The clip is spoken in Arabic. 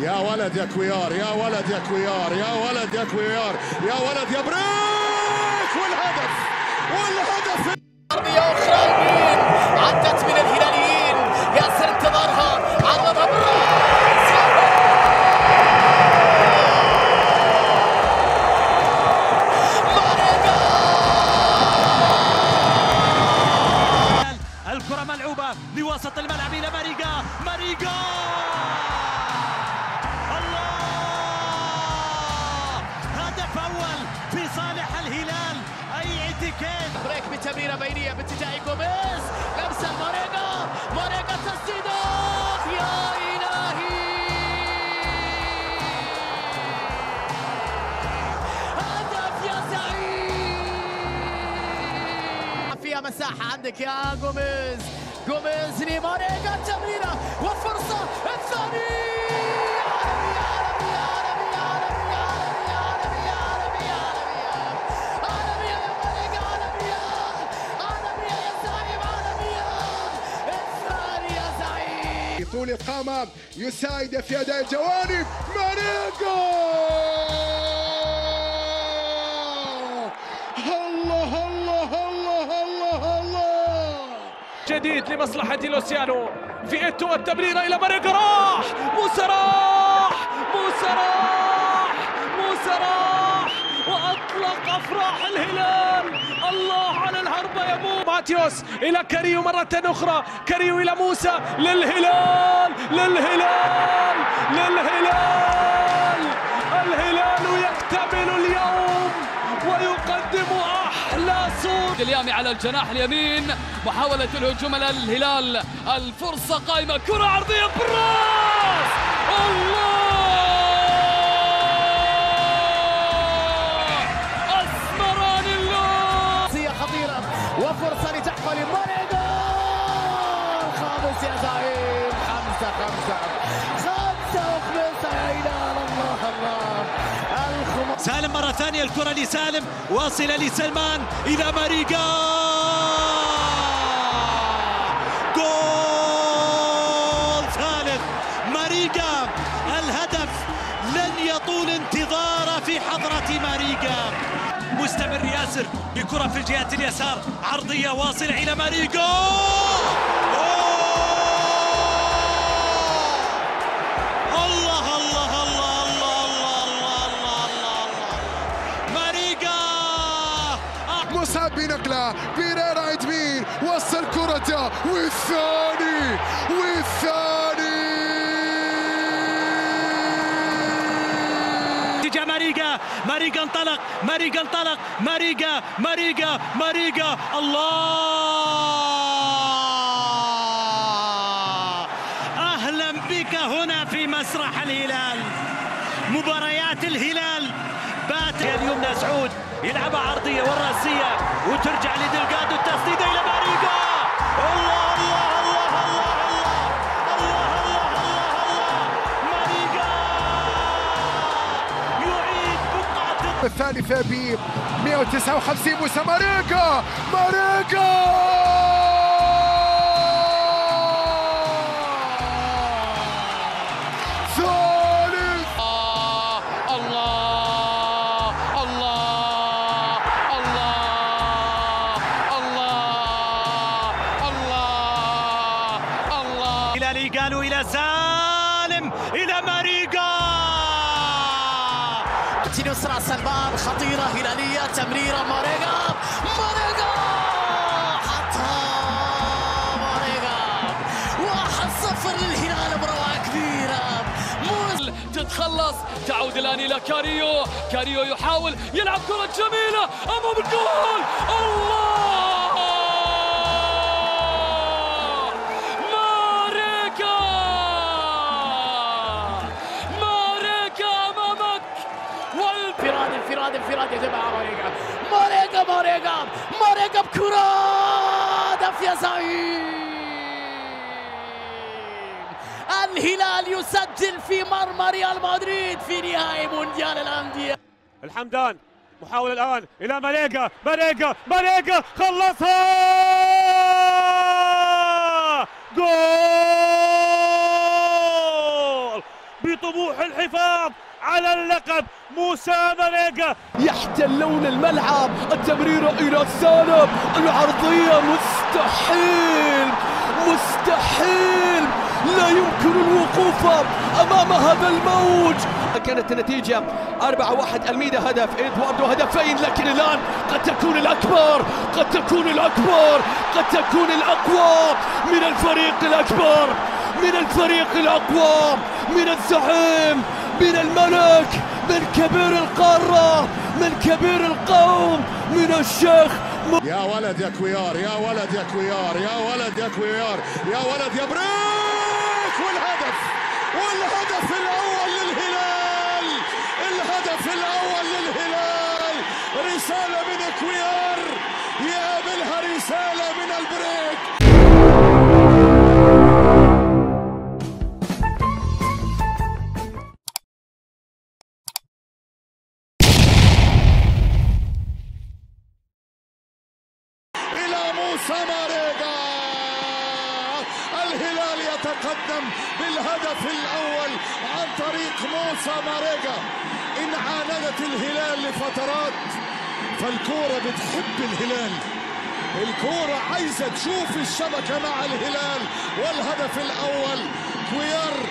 يا ولد يا كويار يا ولد يا كويار يا ولد يا كويار يا ولد يا بريك! والهدف والهدف أرضية أخرى عدت من الهلاليين ياسر انتظارها عرضها الكرة ملعوبة لوسط الملعب إلى ماريجا ماريجا! كين بريك بتمريره بينية باتجاه جوميز. لمسه موريغا موريغا تسديده يا إلهي! هدف يا سعيد! فيها مساحة عندك يا جوميز. جوميز لموريجا التمريره والفرصة الثانية. القامة يساعد في أداء الجوانب ماريجو الله الله الله الله الله جديد لمصلحة لوسيانو. في إيتو التمريرة إلى ماريجا راح! موسى راح! موسى راح! موسى راح! وأطلق أفراح الهلال الله على الهربة يا مو ماتيوس إلى كاريو مرة أخرى. كاريو إلى موسى. للهلال! للهلال! للهلال! الهلال يكتمل اليوم ويقدم أحلى صورة اليامي على الجناح اليمين. محاولة الهجوم على الهلال. الفرصة قائمة. كرة عرضية بالراس وفرصة لتحفل ماريجا خامس يا زعيم خمسة خمسة خمسة. وخمسة يا هلال الله الله. الخماسي سالم مرة ثانية. الكرة لسالم. واصلة لسلمان. إلى ماريجا جول ثالث ماريجا الهدف لن يطول انتظاره في حضرة ماريجا مستمر ياسر بكرة في الجهة اليسار. عرضية واصلة إلى ماريجا الله الله الله الله الله الله الله الله. الله بنقلة. بيريرا عند مين وصل كرته والثاني والثاني اتجاه ماريجا انطلق ماريجا انطلق ماريجا ماريجا ماريجا الله! أهلا بك هنا في مسرح الهلال. مباريات الهلال. بات اليمنى سعود يلعبها عرضية والراسيه وترجع لدلقادو التسديدة. الثالثة ب 159 موسى ماريجا ثالث الله الله الله الله الله قالوا إلى سالم إلى ماريجا يسرى سلمان خطيرة هلالية تمريرة ماريجا ماريجا حطها! ماريجا واحد صفر للهلال بروعة كبيرة. موسى تتخلص. تعود الآن إلى كاريو. كاريو يحاول يلعب كرة جميلة. أمام الجول الله! زعيم الهلال يسجل في مرمى ريال مدريد في نهائي مونديال الأندية. الحمدان محاولة الآن إلى ماريجا ماريجا ماريجا خلصها! جول! طموح الحفاظ! على اللقب موسى ماريجا يحتلون الملعب التمريرة إلى سالم العرضية مستحيل مستحيل. لا يمكن الوقوف أمام هذا الموج. كانت النتيجة 4-1 الميدا هدف. إدواردو هدفين لكن الآن قد تكون الأكبر قد تكون الأكبر قد تكون الأقوى. من الفريق الأكبر من الفريق الأقوى من الزعيم. من الملك من كبير القارة من كبير القوم من الشيخ يا ولد يا كويار يا ولد يا كويار يا ولد يا كويار يا ولد يا بريك! والهدف والهدف الأول للهلال! الهدف الأول للهلال! رسالة من كويار! إلى موسى ماريجا الهلال يتقدم بالهدف الأول عن طريق موسى ماريجا إن عاندت الهلال لفترات فالكورة بتحب الهلال. الكورة عايزة تشوف الشبكة مع الهلال والهدف الأول كوير